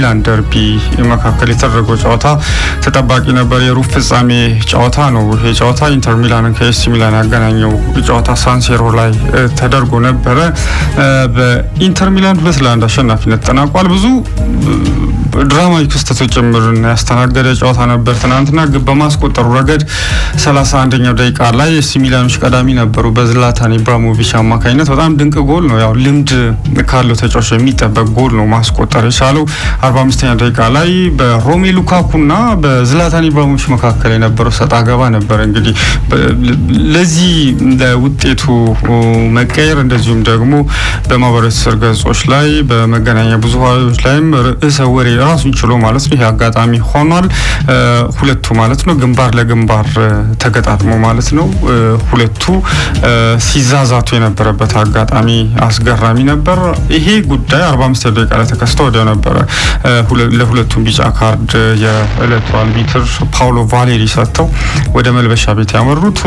ሚላን ደርቢ መካከል የተደረገው ጨዋታ ተጠባቂ ነበር። የሩብ ፍጻሜ ጨዋታ ነው። ይሄ ጨዋታ ኢንተር ሚላንን ከኤሲ ሚላን ያገናኘው ጨዋታ ሳንሲሮ ላይ ተደርጎ ነበረ። በኢንተር ሚላን ሁለት ለአንድ አሸናፊነት ተጠናቋል። ብዙ ድራማዊ ክስተቶች ጭምርን ያስተናገደ ጨዋታ ነበር። ትናንትና ግብ በማስቆጠሩ ረገድ 31ኛው ደቂቃ ላይ ኤሲ ሚላኖች ቀዳሚ ነበሩ በዝላታን ኢብራሂሞቪች አማካኝነት። በጣም ድንቅ ጎል ነው። ያው ልምድ ካለው ተጫዋች የሚጠበቅ ጎል ነው ማስቆጠር የቻለው። 45ኛው ደቂቃ ላይ በሮሜ ሉካኩና በዝላታን ኢብራሂሞቪች መካከል የነበረው ሰጣ ገባ ነበር። እንግዲህ ለዚህ ለውጤቱ መቀየር እንደዚሁም ደግሞ በማህበራዊ ትስስር ገጾች ላይ በመገናኛ ብዙሃኖች ላይም ርዕሰ ወሬ ራሱን ችሎ ማለት ነው ይሄ አጋጣሚ ሆኗል። ሁለቱ ማለት ነው ግንባር ለግንባር ተገጣጥሞ ማለት ነው ሁለቱ ሲዛዛቱ የነበረበት አጋጣሚ አስገራሚ ነበር። ይሄ ጉዳይ 45 ደቂቃ ላይ ተከስቶ ወዲያው ነበረ ለሁለቱም ቢጫ ካርድ የእለቱ አልቢትር ፓውሎ ቫሌሪ ሰጥተው ወደ መልበሻ ቤት ያመሩት።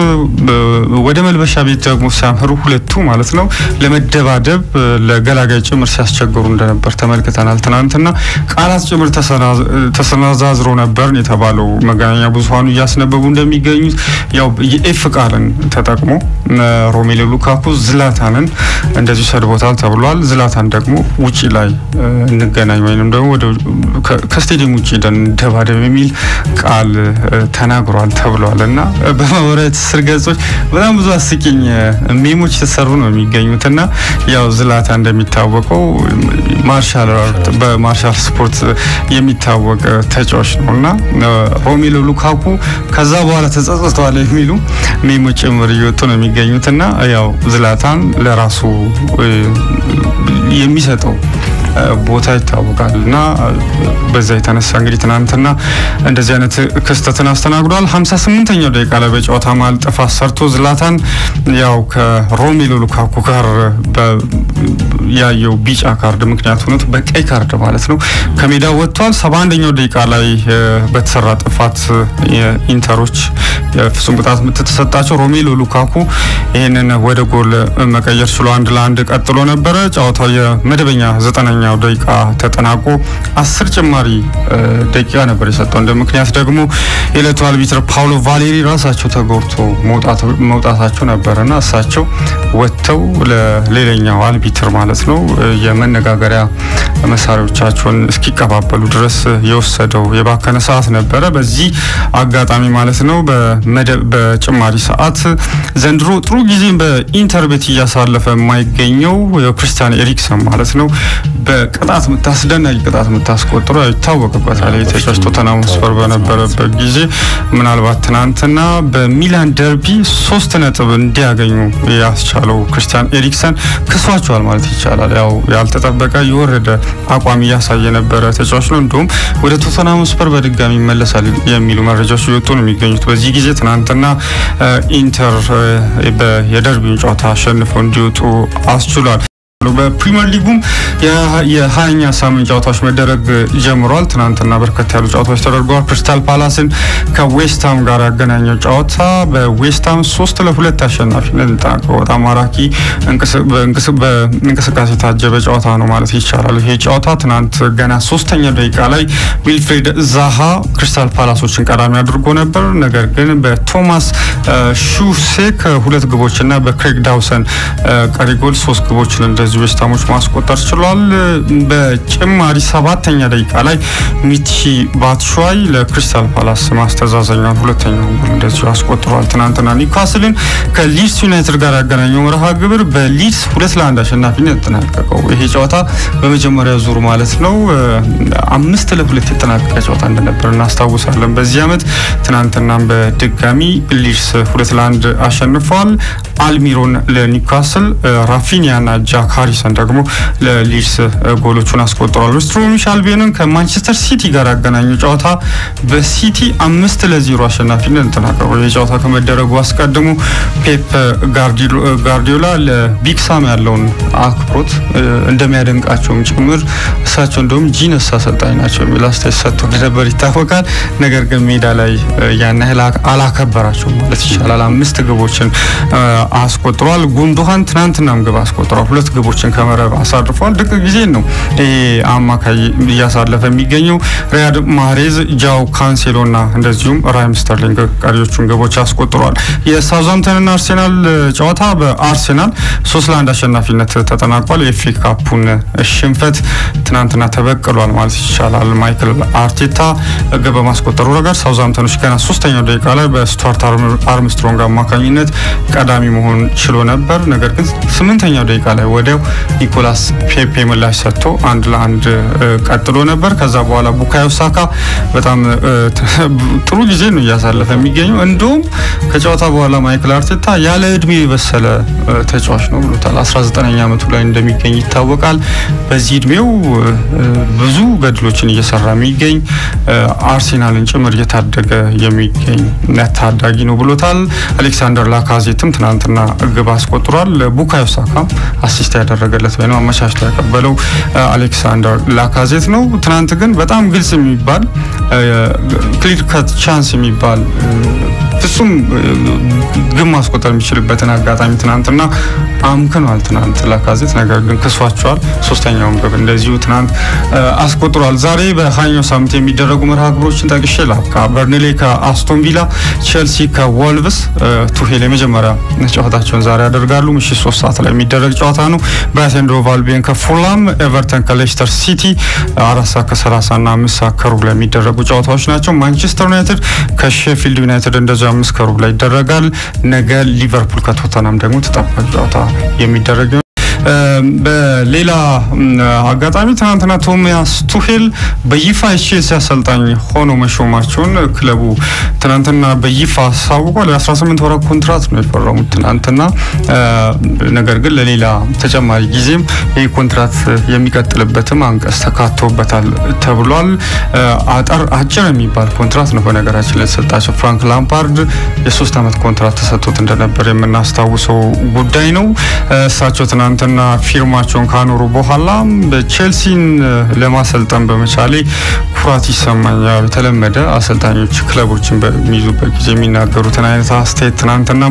ወደ መልበሻ ቤት ደግሞ ሲያመሩ ሁለቱ ማለት ነው ለመደባደብ ለገላጋይ ጭምር ሲያስቸግሩ እንደነበር ተመልክተናል። ትናንትና ቃላት ጭምር ተሰናዛዝሮ ነበር የተባለው። መገናኛ ብዙኃኑ እያስነበቡ እንደሚገኙት ያው የ F ቃልን ተጠቅሞ ሮሜሎ ሉካኩ ዝላታንን እንደዚሁ ሰድቦታል ተብሏል። ዝላታን ደግሞ ውጪ ላይ እንገናኝ ወይም ደግሞ ከስቴዲየም ውጭ እንደባደብ የሚል ቃል ተናግሯል ተብሏል። እና በማህበራዊ ትስስር ገጾች በጣም ብዙ አስቂኝ ሚሞች የተሰሩ ነው የሚገኙት። እና ያው ዝላታን እንደሚታወቀው martial art በ martial ስፖርት የሚታወቅ ተጫዋች ነው እና ሮሜሎ ሉካኩ ከዛ በኋላ ተጸጽተዋል የሚሉ ሜሞች ጭምር እየወጡ ነው የሚገኙት እና ያው ዝላታን ለራሱ የሚሰጠው ቦታ ይታወቃል እና በዛ የተነሳ እንግዲህ ትናንትና እንደዚህ አይነት ክስተትን አስተናግዷል። 58ኛው ደቂቃ ላይ በጨዋታ መሀል ጥፋት ሰርቶ ዝላታን ያው ከሮሜሎ ሉካኩ ጋር ያየው ቢጫ ካርድ ምክንያት ሆኖት በቀይ ካርድ ማለት ነው ከሜዳ ወጥቷል። 71ኛው ደቂቃ ላይ በተሰራ ጥፋት የኢንተሮች የፍጹም ቅጣት ምት ተሰጣቸው። ሮሜሎ ሉካኩ ይህንን ወደ ጎል መቀየር ችሎ አንድ ለአንድ ቀጥሎ ነበረ። ጨዋታው የመደበኛ ዘጠናኛው ደቂቃ ተጠናቆ አስር ጭማሪ ደቂቃ ነበር የሰጠው። እንደ ምክንያት ደግሞ የዕለቱ አልቢትር ፓውሎ ቫሌሪ ራሳቸው ተጎድቶ መውጣታቸው ነበረና እሳቸው ወጥተው ለሌላኛው አልቢትር ማለት ነው የመነጋገሪያ መሳሪያዎቻቸውን እስኪቀባበሉ ድረስ የወሰደው የባከነ ሰዓት ነበረ። በዚህ አጋጣሚ ማለት ነው በጭማሪ ሰዓት ዘንድሮ ጥሩ ጊዜም በኢንተር ቤት እያሳለፈ የማይገኘው ክርስቲያን ኤሪክሰን ማለት ነው በቅጣት ምት ቅጣት የምታስቆጥሮ ይታወቅበታል። የተጫዋች ቶተንሃም ስፐር በነበረበት ጊዜ ምናልባት ትናንትና በሚላን ደርቢ ሶስት ነጥብ እንዲያገኙ ያስቻለው ክርስቲያን ኤሪክሰን ክሷቸዋል ማለት ይቻላል። ያው ያልተጠበቀ የወረደ አቋም እያሳየ ነበረ ተጫዋች ነው። እንዲሁም ወደ ቶተንሃም ስፐር በድጋሚ ይመለሳል የሚሉ መረጃዎች እየወጡ ነው የሚገኙት። በዚህ ጊዜ ትናንትና ኢንተር የደርቢውን ጨዋታ አሸንፈው እንዲወጡ አስችሏል። በፕሪሚየር ሊጉም የሀያኛ ሳምንት ጨዋታዎች መደረግ ጀምሯል። ትናንትና በርከት ያሉ ጨዋታዎች ተደርገዋል። ክሪስታል ፓላስን ከዌስትሃም ጋር ያገናኘው ጨዋታ በዌስትሃም ሶስት ለሁለት አሸናፊነት ተጠናቀቀ። በጣም ማራኪ በእንቅስቃሴ የታጀበ ጨዋታ ነው ማለት ይቻላል። ይሄ ጨዋታ ትናንት ገና ሶስተኛ ደቂቃ ላይ ዊልፍሬድ ዛሃ ክሪስታል ፓላሶችን ቀዳሚ አድርጎ ነበር። ነገር ግን በቶማስ ሹሴክ ሁለት ግቦችና በክሬግ ዳውሰን ቀሪ ጎል ሶስት ግቦችን እንደዚህ ዌስትሃሞች ማስቆጠር ችሏል። በጭማሪ ሰባተኛ ደቂቃ ላይ ሚቺ ባትሸዋይ ለክሪስታል ፓላስ ማስተዛዘኛውን ሁለተኛውን ጎል እንደዚሁ አስቆጥሯል። ትናንትና ኒውካስልን ከሊድስ ዩናይትድ ጋር ያገናኘው መርሃ ግብር በሊድስ ሁለት ለአንድ አሸናፊነት የተጠናቀቀው ይሄ ጨዋታ በመጀመሪያ ዙር ማለት ነው አምስት ለሁለት የተጠናቀቀ ጨዋታ እንደነበር እናስታውሳለን። በዚህ ዓመት ትናንትናም በድጋሚ ሊድስ ሁለት ለአንድ አሸንፈዋል። አልሚሮን ለኒውካስል ራፊኒያና ጃክ ሃሪሰን ደግሞ ለሊድስ ጎሎቹን አስቆጥሯል። ብሮሚች አልቢዮንን ከማንቸስተር ሲቲ ጋር ያገናኘው ጨዋታ በሲቲ አምስት ለዜሮ አሸናፊነት ተጠናቀቀ። ይህ ጨዋታ ከመደረጉ አስቀድሞ ፔፕ ጋርዲዮላ ለቢግ-ሳም ያለውን አክብሮት እንደሚያደንቃቸውም ጭምር እሳቸው እንደውም genius አሰልጣኝ ናቸው የሚል አስተያየት ሰጥቶ እንደነበር ይታወቃል። ነገር ግን ሜዳ ላይ ያን ያህል አላከበራቸውም ማለት ይቻላል። አምስት ግቦችን አስቆጥሯል። ጉንዶሃን ትናንትናም ግብ አስቆጥሯል። ሁለት ግቦችን ከመረብ አሳርፏል። ድንቅ ጊዜ ነው ይሄ አማካይ እያሳለፈ የሚገኘው ሪያድ ማህሬዝ፣ ጃው ካንሴሎና እንደዚሁም ራይም ስተርሊንግ ቀሪዎቹን ግቦች አስቆጥሯል። የሳውዛምተንና አርሴናል ጨዋታ በአርሴናል ሶስት ለአንድ አሸናፊነት ተጠናቋል። የኤፍኤ ካፑን ሽንፈት ትናንትና ተበቅሏል ማለት ይቻላል። ማይክል አርቴታ ግብ በማስቆጠሩ ረገድ ሳውዛምተኖች ገና ሶስተኛው ደቂቃ ላይ በስቱዋርት አርምስትሮንግ አማካኝነት ቀዳሚ መሆን ችሎ ነበር። ነገር ግን ስምንተኛው ደቂቃ ላይ ወዲያው ኒኮላስ ፔፔ ምላሽ ሰጥቶ አንድ ለአንድ ቀጥሎ ነበር። ከዛ በኋላ ቡካዮ ሳካ በጣም ጥሩ ጊዜ ነው እያሳለፈ የሚገኘው። እንዲሁም ከጨዋታ በኋላ ማይክል አርቴታ ያለ እድሜ የበሰለ ተጫዋች ነው ብሎታል። 19ኛ ዓመቱ ላይ እንደሚገኝ ይታወቃል። በዚህ እድሜው ብዙ ገድሎችን እየሰራ የሚገኝ አርሴናልን ጭምር እየታደገ የሚገኝ ታዳጊ ነው ብሎታል። አሌክሳንደር ላካዜትም ትናንትና ግብ አስቆጥሯል። ቡካዮ ሳካም assist ያደረገለት ወይም አመቻችቶ ያቀበለው አሌክሳንደር ላካዜት ነው። ትናንት ግን በጣም ግልጽ የሚባል clear cut chance የሚባል ፍጹም ግብ ማስቆጠር የሚችልበትን አጋጣሚ ትናንትና አምክኗል። ትናንት ላካዜት ነገር ግን ክሷቸዋል። ሶስተኛውም ግብ እንደዚሁ ትናንት አስቆጥሯል። ዛሬ በሀያኛው ሳምንት የሚደረጉ መርሃ ግብሮችን ጠቅሼ ላብቃ። በርንሌ ከአስቶን ቪላ፣ ቼልሲ ከወልቭስ ቱሄል የመጀመሪያ ጨዋታቸውን ዛሬ ያደርጋሉ። ምሽት ሶስት ሰዓት ላይ የሚደረግ ጨዋታ ነው። ብራይተን ኤንድ አልቢየን ከፉላም፣ ኤቨርተን ከሌስተር ሲቲ አራት ሰዓት ከሰላሳ እና አምስት ሰዓት ከሩብ ላይ የሚደረጉ ጨዋታዎች ናቸው። ማንቸስተር ዩናይትድ ከሼፊልድ ዩናይትድ እንደዚያ አምስት ከሩብ ላይ ይደረጋል። ነገ ሊቨርፑል ከቶተናም ደግሞ ተጠባቂ ጨዋታ የሚደረግ በሌላ አጋጣሚ ትናንትና ቶማስ ቱሄል በይፋ የቼልሲ አሰልጣኝ ሆኖ መሾማቸውን ክለቡ ትናንትና በይፋ አሳውቋል። የ18 ወራት ኮንትራት ነው የፈረሙት ትናንትና። ነገር ግን ለሌላ ተጨማሪ ጊዜም ይህ ኮንትራት የሚቀጥልበትም አንቀጽ ተካቶበታል ተብሏል። አጠር አጭር የሚባል ኮንትራት ነው በነገራችን ላይ የተሰጣቸው። ፍራንክ ላምፓርድ የሶስት ዓመት ኮንትራት ተሰጥቶት እንደነበር የምናስታውሰው ጉዳይ ነው። እሳቸው ትናንትና ና ፊርማቸውን ካኖሩ በኋላ በቼልሲን ለማሰልጠን በመቻሌ ኩራት ይሰማኛል። የተለመደ አሰልጣኞች ክለቦችን በሚይዙበት ጊዜ የሚናገሩትን አይነት አስተያየት ትናንትና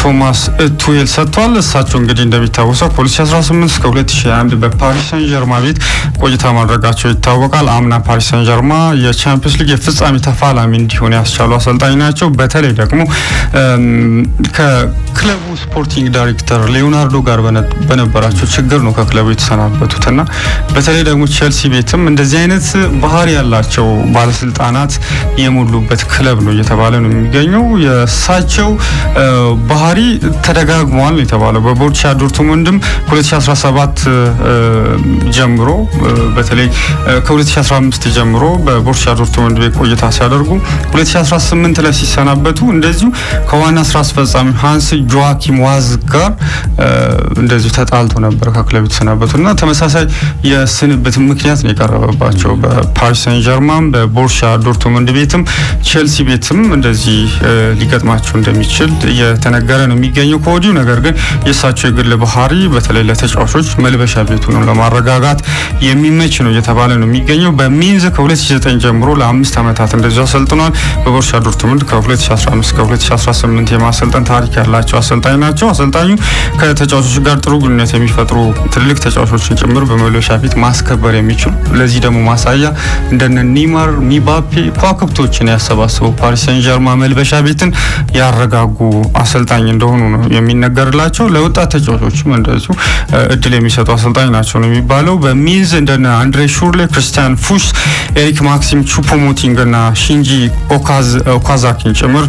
ቶማስ ቱሄል ሰጥቷል። እሳቸው እንግዲህ እንደሚታወሰው ከ2018 እስከ 2021 በፓሪስ ሰን ጀርማ ቤት ቆይታ ማድረጋቸው ይታወቃል። አምና ፓሪስ ሰን ጀርማ የቻምፒዮንስ ሊግ የፍጻሜ ተፋላሚ እንዲሆን ያስቻሉ አሰልጣኝ ናቸው። በተለይ ደግሞ ከክለቡ sporting director ሌዮናርዶ ጋር በነበራቸው ችግር ነው ከክለቡ የተሰናበቱት እና በተለይ ደግሞ ቼልሲ ቤትም እንደዚህ አይነት ባህሪ ያላቸው ባለስልጣናት የሞሉበት ክለብ ነው እየተባለ ነው የሚገኘው። የእሳቸው ባህሪ ተደጋግሟል የተባለው በቦሩሲያ ዶርትሙንድም ከ2017 ጀምሮ በተለይ ከ2015 ጀምሮ በቦሩሲያ ዶርትሙንድ ቤት ቆይታ ሲያደርጉ 2018 ላይ ሲሰናበቱ እንደዚሁ ከዋና ስራ አስፈጻሚ ሀንስ ጆዋኪም ዋዝኬ ጋር እንደዚሁ ተጣልቶ ነበር ከክለብ የተሰናበቱ እና ተመሳሳይ የስንብት ምክንያት ነው የቀረበባቸው በፓሪስ ሰን ጀርማን በቦሩሲያ ዶርትሙንድ ቤትም ቼልሲ ቤትም እንደዚህ ሊገጥማቸው እንደሚችል እየተነገረ ነው የሚገኘው ከወዲሁ። ነገር ግን የእሳቸው የግል ባህሪ በተለይ ለተጫዋቾች መልበሻ ቤቱን ለማረጋጋት የሚመች ነው እየተባለ ነው የሚገኘው። በሚንዝ ከ2009 ጀምሮ ለአምስት ዓመታት እንደዚሁ አሰልጥኗል። በቦሩሲያ ዶርትሙንድ ከ2015 እስከ 2018 የማሰልጠን ታሪክ ያላቸው አሰልጣኝ ናቸው። አሰልጣኙ ከተጫዋቾች ጋር ጥሩ ግንኙነት የሚፈጥሩ ትልልቅ ተጫዋቾችን ጭምር በመልበሻ ቤት ማስከበር የሚችሉ ለዚህ ደግሞ ማሳያ እንደነ ኒማር፣ ሚባፔ ከዋክብቶችን ያሰባሰቡ ፓሪስ ሰን ጀርማ መልበሻ ቤትን ያረጋጉ አሰልጣኝ እንደሆኑ ነው የሚነገርላቸው። ለወጣት ተጫዋቾችም እንደዚሁ እድል የሚሰጡ አሰልጣኝ ናቸው ነው የሚባለው። በሚንዝ እንደነ አንድሬ ሹርሌ፣ ክርስቲያን ፉሽ፣ ኤሪክ ማክሲም ቹፖሞቲንግ እና ሺንጂ ኦካዛኪን ጭምር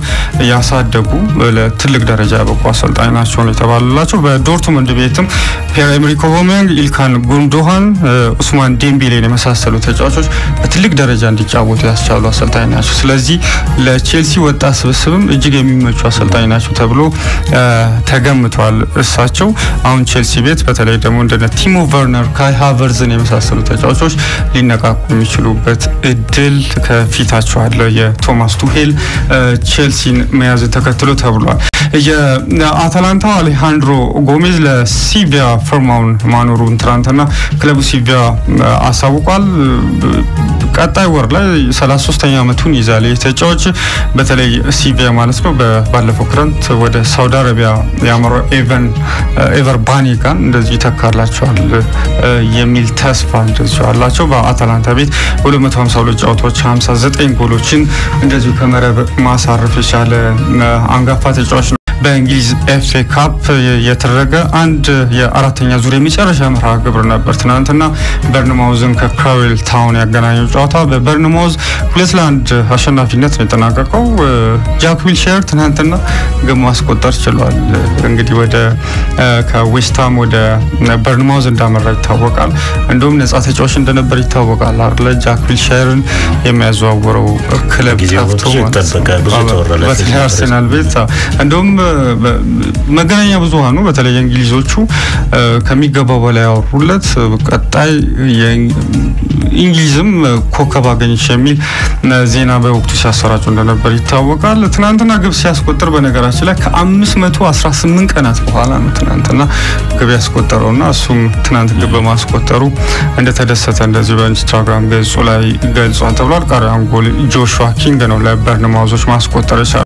ያሳደጉ ለትልቅ ደረጃ ያበቁ አሰልጣኝ ናቸው ነው የተባለላቸው። በዶርትሙንድ ቤትም ኤምሪክ ኦባሜያንግ፣ ኢልካን ጉንዶሃን፣ ኡስማን ዴምቤሌን የመሳሰሉ ተጫዋቾች በትልቅ ደረጃ እንዲጫወቱ ያስቻሉ አሰልጣኝ ናቸው። ስለዚህ ለቼልሲ ወጣት ስብስብም እጅግ የሚመቹ አሰልጣኝ ናቸው ተብሎ ተገምቷል። እሳቸው አሁን ቼልሲ ቤት በተለይ ደግሞ እንደነ ቲሞ ቨርነር፣ ካይ ሃቨርዝን የመሳሰሉ ተጫዋቾች ሊነቃቁ የሚችሉበት እድል ከፊታቸው አለ። የቶማስ ቱሄል ቼልሲን መያዝን ተከትሎ ተብሏል። የአታላንታው አሌሃንድሮ ጎሜዝ ለሲቪያ ፊርማውን ማኖሩን ትናንትና ክለቡ ሲቪያ አሳውቋል። ቀጣይ ወር ላይ 33ኛ ዓመቱን ይዛል። ይህ በተለይ ሲቪያ ማለት ነው ባለፈው ክረምት ወደ ሳውዲ አረቢያ ያመራው ኤቨን ኤቨር ባኒጋን እንደዚሁ ይተካላቸዋል የሚል ተስፋ እንደዚሁ አላቸው። በአታላንታ ቤት 252 ጨዋታዎች 59 ጎሎችን እንደዚሁ ከመረብ ማሳረፍ የቻለ አንጋፋ ተጫዋች በእንግሊዝ FA Cup የተደረገ አንድ የአራተኛ ዙር የመጨረሻ መርሃ ግብር ነበር። ትናንትና በርንማውዝን ከክራውሊ ታውን ያገናኘው ጨዋታ በበርንማውዝ ሁለት ለአንድ አሸናፊነት ነው የተጠናቀቀው። ጃክ ዊልሼር ትናንትና ግብ ማስቆጠር ችሏል። እንግዲህ ወደ ከዌስትሃም ወደ በርንማውዝ እንዳመራ ይታወቃል። እንዲሁም ነጻ ተጫዋች እንደነበር ይታወቃል አለ ጃክ ዊልሼርን የሚያዘዋውረው ክለብ ጠፍቶ በተለይ አርሴናል ቤት እንዲሁም መገናኛ ብዙኃኑ በተለይ እንግሊዞቹ ከሚገባው በላይ ያወሩለት ቀጣይ እንግሊዝም ኮከብ አገኘች የሚል ዜና በወቅቱ ሲያሰራጩ እንደነበር ይታወቃል። ትናንትና ግብ ሲያስቆጥር በነገራችን ላይ ከ518 ቀናት በኋላ ነው ትናንትና ግብ ያስቆጠረው እና እሱም ትናንት ግብ በማስቆጠሩ እንደተደሰተ እንደዚሁ በኢንስታግራም ገጹ ላይ ገልጿል ተብሏል። ቀሪውን ጎል ጆሹዋ ኪንግ ነው ለበርንማውዞች ማስቆጠር የቻለው።